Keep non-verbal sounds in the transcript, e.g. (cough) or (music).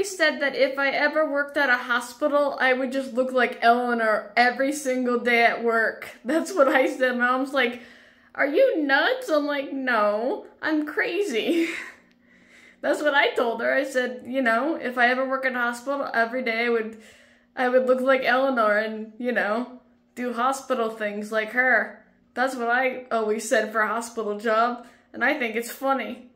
always said that if I ever worked at a hospital, I would just look like Eleanor every single day at work. (laughs) That's what I said. Mom's like, Are you nuts? I'm like, No, I'm crazy. (laughs) That's what I told her. I said, You know, if I ever work at a hospital, every day I would. I would look like Eleanor and, you know, do hospital things like her. That's what I always said for a hospital job, and I think it's funny.